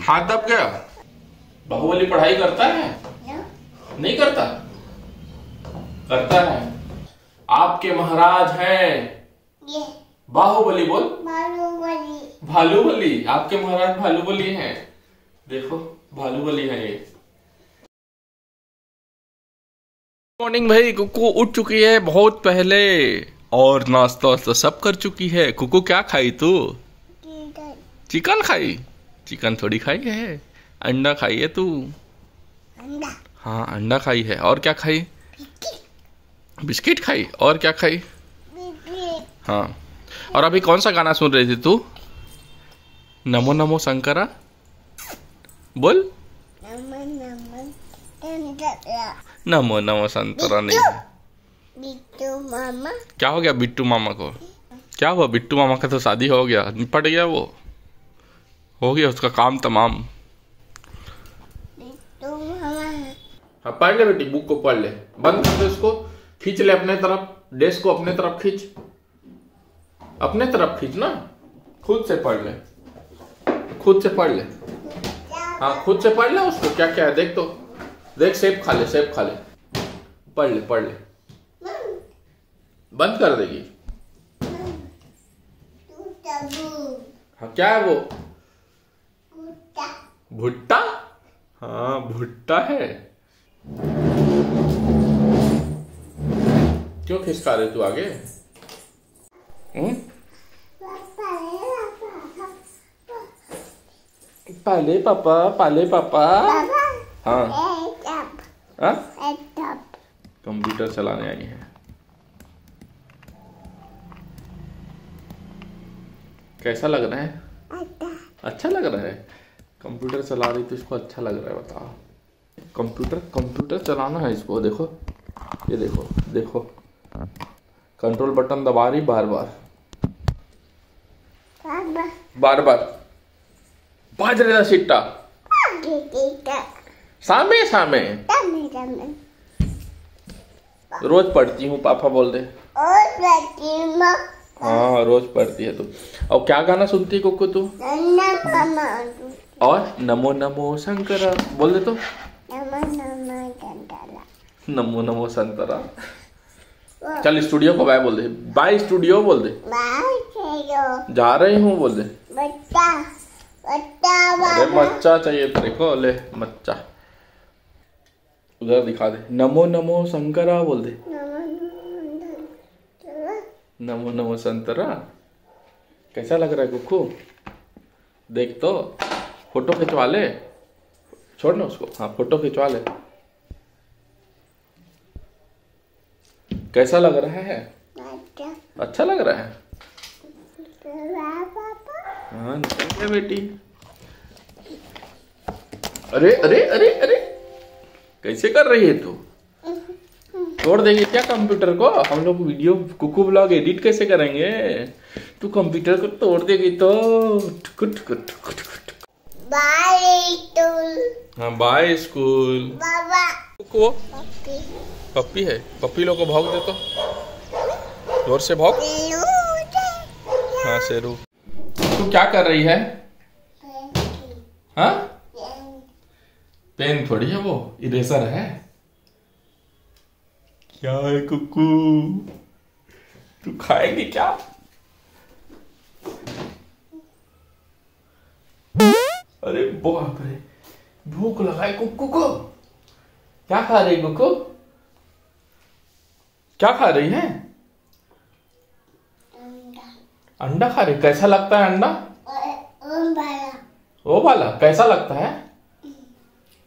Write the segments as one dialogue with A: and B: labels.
A: हाथ दब गया? बाहुबली पढ़ाई करता है? नहीं करता? करता है। आपके महाराज हैं। बाहुबली बोल। भालूबली। आपके महाराज भालूबली हैं। देखो भालूबली है ये। मॉर्निंग भाई कुकू उठ चुकी है बहुत पहले। और नाश्ता वास्ता सब कर चुकी है। कुकू क्या खाई तू? चिकन खाई? चिकन थोड़ी खाई है। अंडा खाई है तू? हाँ अंडा खाई है। और क्या खाई? बिस्किट। खाई? और क्या खाई? हाँ। और अभी कौन सा गाना सुन रही थी तू? नमो नमो शंकरा। बोल। नमो नमो शंकरा। नहीं। है।
B: मामा।
A: क्या हो गया बिट्टू मामा को? क्या हुआ? बिट्टू मामा का तो शादी हो गया। निपट गया वो। हो गया उसका काम तमाम। हाँ पढ़ ले बेटी बुक को पढ़ ले। बंद कर दे उसको, खींच ले अपने तरफ़ डेस्क को अपने तरफ़ खींच। अपने तरफ़ खींच ना, खुद से पढ़ ले। खुद से पढ़ ले। हाँ खुद से पढ़ ले उसको, क्या क्या है, देख तो। देख सेब खा ले सेब खा ले। पढ़ ले पढ़ ले। बंद कर देगी। हाँ क्या है वो? भुट्टा? हाँ भुट्टा है। क्यों खिसका रहे तू आगे? हम्म? पाले पापा पाले पापा। हाँ। हाँ? कंप्यूटर चलाने आई है। कैसा लग रहा है? अच्छा लग रहा है? कंप्यूटर चला रही तो इसको अच्छा लग रहा है बताओ। कंप्यूटर कंप्यूटर चलाना है इसको देखो। ये देखो देखो। कंट्रोल बटन दबा रही बार बार। बार बार। बाज रहा सिट्टा सामे सामे रोज पढ़ती हूँ पापा बोल दे। हाँ रोज पढ़ती है तू। और क्या गाना सुनती है कुकू तू। और नमो नमो शंकर बोल दे तो। नमो नमो संतरा चल स्टूडियो को बाय बोल दे। बाय स्टूडियो बोल दे। जा रही हूँ बोल दे। अरे मच्चा चाहिए तेरे को ले मच्चा उधर दिखा दे। नमो नमो शंकरा बोल दे। नमो नमो संतरा कैसा लग रहा है कुक्कू देख तो। फ़ोटो खिंचवा ले। छोड़ ना उसको। हाँ फ़ोटो खिंचवा ले। कैसा लग रहा है? अच्छा। लग रहा है? हाँ बेटी। अरे अरे अरे अरे। कैसे कर रही है तू? तोड़ देंगे क्या कंप्यूटर को? हम लोग वीडियो कुकू ब्लॉग एडिट कैसे करेंगे? तू कंप्यूटर को तोड़ देगी तो। ठुक ठुक ठुक ठुक ठुक। हाँ बाय स्कूल
B: बाबा
A: कुकू
B: पप्पी
A: पप्पी है. पप्पी लोग को भौंक दे तो ज़ोर से भौंक हाँ शेरू। तू क्या कर रही है? हाँ? पेन थोड़ी है वो। इरेजर है। क्या है कुकू? तू खाएगी क्या? अरे बाप रे भूख लगा है कुकू को। क्या खा रही कुकू? क्या खा रही है? अंडा। खा रही कैसा लगता है अंडा? वो वाला कैसा लगता है?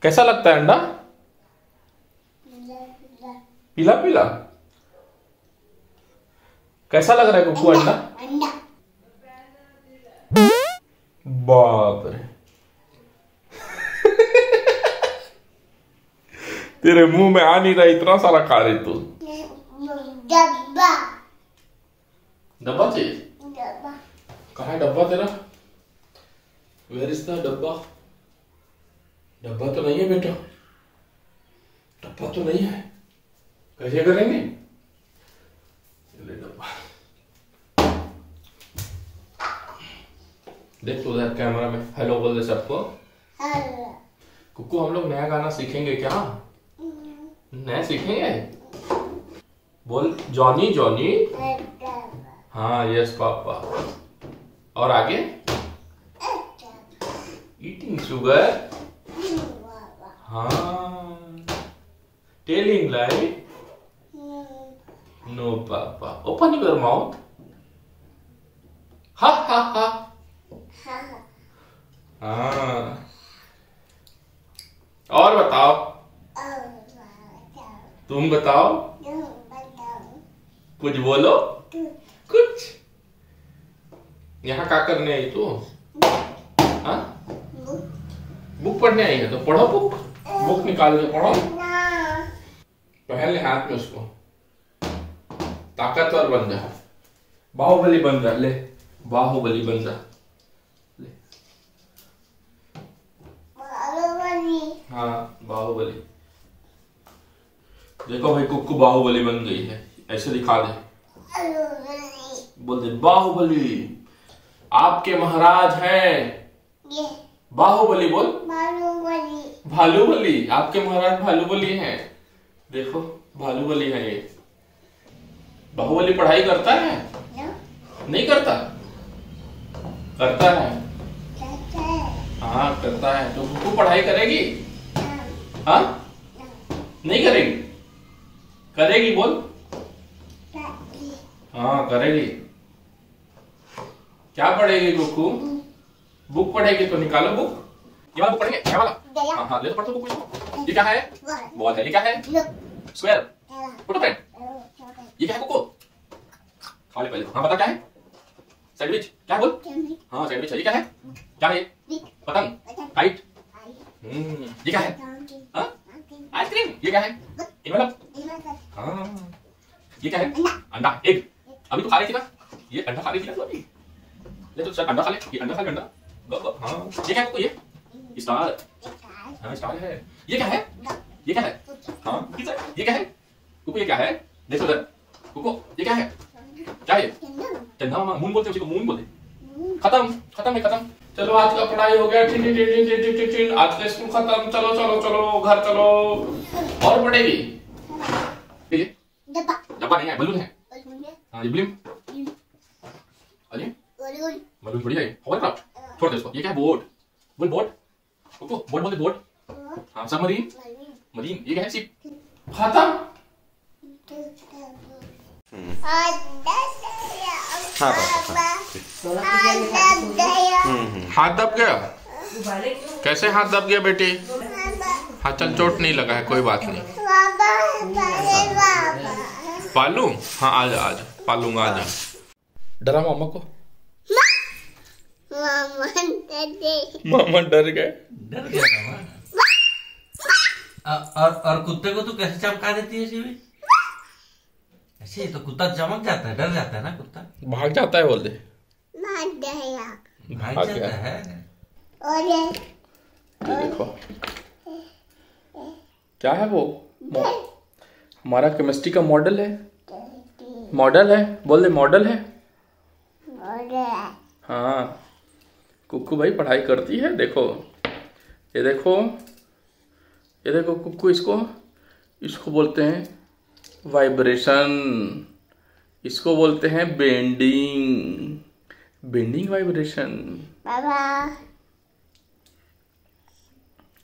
A: कैसा लगता है अंडा? पीला पीला। कैसा लग रहा है कुकू अंडा?
B: अंडा।
A: बाप रे। तेरे मुँह में आ नहीं रहा इतना सारा खा रही तू
B: डब्बा
A: डब्बा चाहिए
B: डब्बा
A: कहा है डब्बा तेरा वेर इज़ द डब्बा डब्बा तो नहीं है बेटा डब्बा तो नहीं है कैसे करेंगे ले डब्बा देख तो कैमरा में हेलो बोल दे सबको
B: हेलो
A: कुकू हम लोग नया गाना सीखेंगे क्या नया सीखेंगे बोल जॉनी जॉनी। हाँ यस पापा। और आगे? ईटिंग शुगर हाँ। टेलिंग लाइट नो पापा। ओपन योर माउथ हा हा हा हाँ और बताओ तुम बताओ। कुछ बोलो। कुछ। यहाँ क्या करने आई तू? हाँ? बुक पढ़ने आई है तो पढ़ो बुक। बुक निकाल के पढ़ो। पहले हाथ में उसको। ताकतवर बन जा। बाहुबली बन जा। ले बाहुबली बन जा। ले। हाँ बाहुबली। देखो भाई कुक्कू बाहुबली बन गई है। ऐसे दिखा दे। बोल दे, बाहुबली, आपके महाराज हैं। बाहुबली बोल। भालूबली, आपके महाराज भालूबली हैं। देखो, भालूबली है ये। बाहुबली पढ़ाई करता है? नहीं करता? करता है। हाँ करता है। तो कुक्कू पढ़ाई करेगी? हाँ? नहीं करेगी? करेगी बोल। हाँ करेगी। क्या पढ़ेगी कुक्कू बुक पढ़ेगी तो निकालो बुक। ये वाला बुक पढ़ेंगे? क्या वाला? हाँ हाँ ले तो पढ़ दो बुक ये क्या है? बॉल। है ये क्या है? स्क्वायर। फ़ोटो पेन ये क्या है कुक्कू खा ले पहले। हाँ बता क्या है? सैंडविच। क्या बोल? हाँ सैंडविच है। ये क्या है? क्या है ये? पतंग। काइट हम्म ये क्या है? हाँ? आइसक्रीम। ये क्या है? इनवेलप ये क्या है अंडा एग अभी तो खा रही थी ना ये अंडा खा रही थी ना तू अभी ले तो चल अंडा खा ले ये अंडा खा अंडा हाँ ये क्या है कुकू ये स्टार हाँ स्टार है ये क्या है ये क्या है हाँ ये क्या है कुकू ये क्या है देख उधर कुकू ये क्या है क्या है चंदा मामा मून बोलते हैं मून बोलते खत्म खत्म है खत्म चलो आज का पढ़ाई हो गया टिन टिन टिन टिन टिन आज का स्कूल खत्म चलो चलो चलो घर चलो और पढ़ेगी ये डब्बा नहीं है बलून है हाँ ये ब्लिम अरे बलून बढ़िया है छोड़ दे इसको ये क्या है बोट बोल बोट कुकू बोट बोल बोट हाँ सबमरीन मरीन ये क्या है शिप खत्म हाथ दब गया कैसे हाथ दब गया बेटी हाँ चल चोट नहीं लगा है कोई बात नहीं पालू हाँ आ जा आ जा पालूँगा आ जा डरा मामा को मामा डर गए
C: डर गया और और कुत्ते को तू कैसे चमका देती है शिवी ऐसे तो कुत्ता चमक जाता है डर जाता है ना कुत्ता
A: भाग जाता है बोल दे
C: भाग
A: भाग
C: जाता
A: गया।
C: है
A: ये देखो क्या है वो मो- हमारा केमिस्ट्री का मॉडल है। मॉडल है? बोल दे मॉडल है? हाँ। कुक्कू भाई पढ़ाई करती है देखो। ये देखो ये देखो कुक्कू इसको इसको बोलते हैं वाइब्रेशन इसको बोलते हैं बेंडिंग बेंडिंग वाइब्रेशन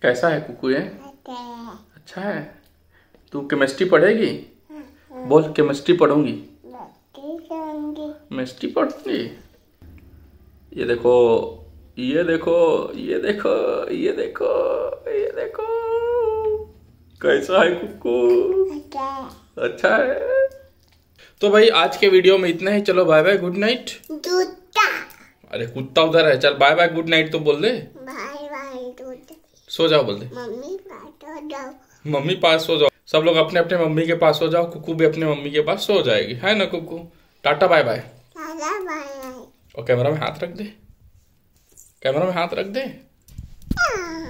A: कैसा है कुक्कू ये? अच्छा है। तू केमिस्ट्री पढ़ेगी? बोल केमिस्ट्री पढ़ूँगी। केमिस्ट्री पढ़ूँगी ये देखो ये देखो ये देखो ये देखो ये देखो। कैसा है कुक्कू अच्छा है। तो भाई आज के वीडियो में इतना ही। चलो बाय बाय गुड नाइट अरे कुत्ता उधर है। चल बाय बाय गुड नाइट तो बोल दे।
B: बाय बाय
A: सो जाओ बोल दे।
B: मम्मी बाटो जाओ।
A: मम्मी पास सो जाओ। सब लोग अपने अपने मम्मी के पास सो जाओ कुकू भी अपने मम्मी के पास सो जाएगी। है ना कुकू? टाटा
B: बाय बाय
A: और कैमरा में हाथ रख दे। कैमरा में हाथ रख दे।
B: आ